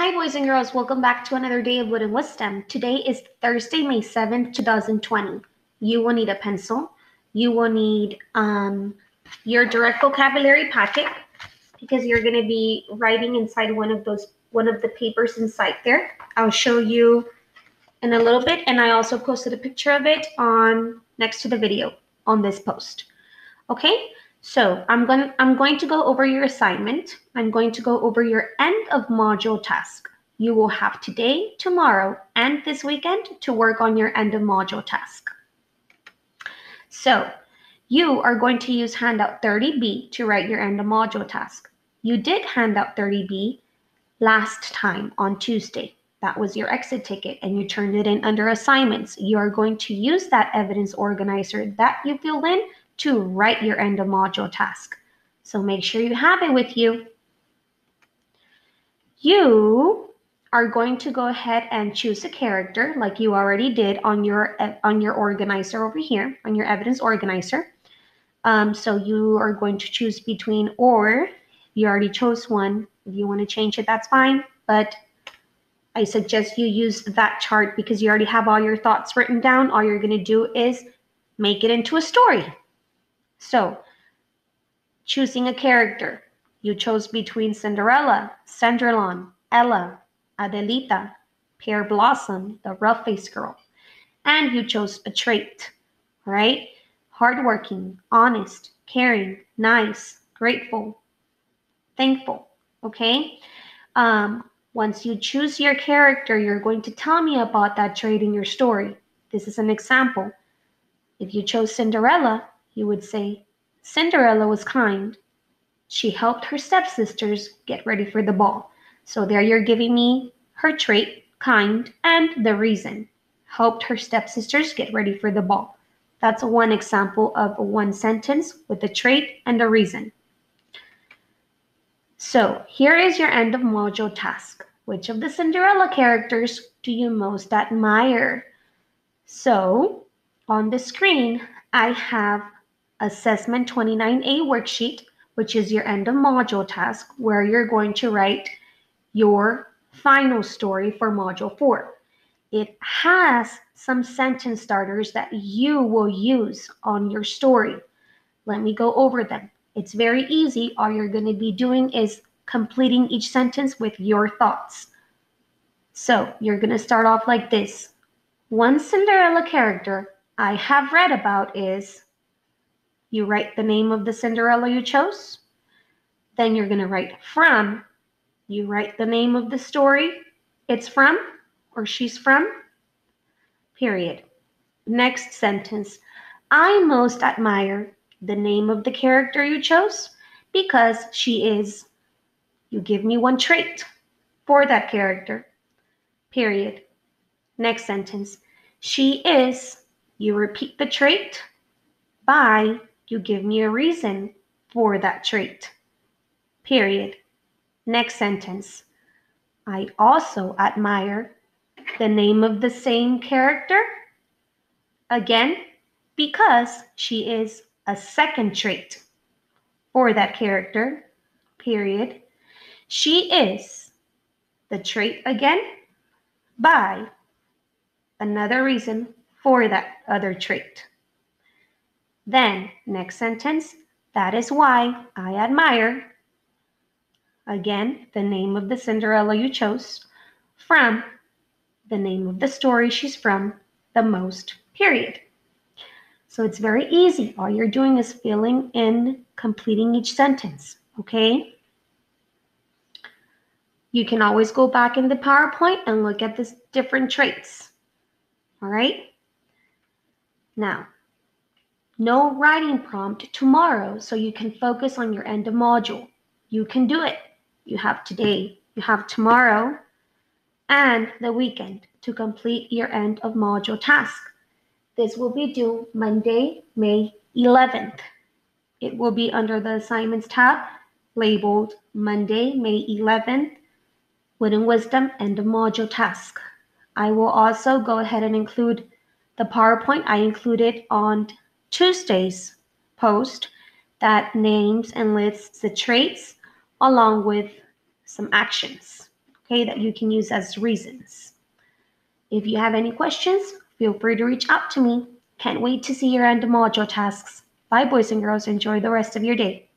Hi, boys and girls. Welcome back to another day of Wit and Wisdom. Today is Thursday, May 7th, 2020. You will need a pencil. You will need um, your direct vocabulary packet because you're going to be writing inside one of those one of the papers inside there. I'll show you in a little bit, and I also posted a picture of it on next to the video on this post. Okay, so I'm going I'm going to go over your assignment. I'm going to go over your end of module task. You will have today, tomorrow, and this weekend to work on your end of module task. So you are going to use handout 30B to write your end of module task. You did handout 30B last time on Tuesday. That was your exit ticket, and you turned it in under assignments. You are going to use that evidence organizer that you filled in to write your end of module task. So make sure you have it with you. You are going to go ahead and choose a character like you already did on your on your organizer over here, on your evidence organizer. Um, so you are going to choose between or you already chose one. If you want to change it, that's fine. But I suggest you use that chart because you already have all your thoughts written down. All you're going to do is make it into a story. So, choosing a character, you chose between Cinderella, Cendrillon, Ella, Adelita, Pear Blossom, the rough faced girl, and you chose a trait, right? Hardworking, honest, caring, nice, grateful, thankful, okay? Um, once you choose your character, you're going to tell me about that trait in your story. This is an example. If you chose Cinderella, you would say, Cinderella was kind. She helped her stepsisters get ready for the ball. So there you're giving me her trait, kind, and the reason. Helped her stepsisters get ready for the ball. That's one example of one sentence with a trait and a reason. So here is your end of module task. Which of the Cinderella characters do you most admire? So on the screen, I have Assessment 29A worksheet, which is your end of module task, where you're going to write your final story for Module 4. It has some sentence starters that you will use on your story. Let me go over them. It's very easy. All you're going to be doing is completing each sentence with your thoughts. So you're going to start off like this. One Cinderella character I have read about is you write the name of the Cinderella you chose. Then you're going to write from. You write the name of the story it's from or she's from. Period. Next sentence. I most admire the name of the character you chose because she is. You give me one trait for that character. Period. Next sentence. She is. You repeat the trait by you give me a reason for that trait. Period. Next sentence. I also admire the name of the same character. Again, because she is a second trait for that character. Period. She is the trait again by another reason for that other trait. Then, next sentence, that is why I admire. Again, the name of the Cinderella you chose from the name of the story she's from the most, period. So it's very easy. All you're doing is filling in, completing each sentence, okay? You can always go back in the PowerPoint and look at the different traits, all right? Now, no writing prompt tomorrow so you can focus on your end of module. You can do it. You have today, you have tomorrow, and the weekend to complete your end of module task. This will be due Monday, May 11th. It will be under the assignments tab labeled Monday, May 11th, Wit and Wisdom End of Module Task. I will also go ahead and include the PowerPoint I included on Tuesday's post that names and lists the traits along with some actions. okay, that you can use as reasons. If you have any questions, feel free to reach out to me. Can't wait to see your end of module tasks. Bye, boys and girls. Enjoy the rest of your day.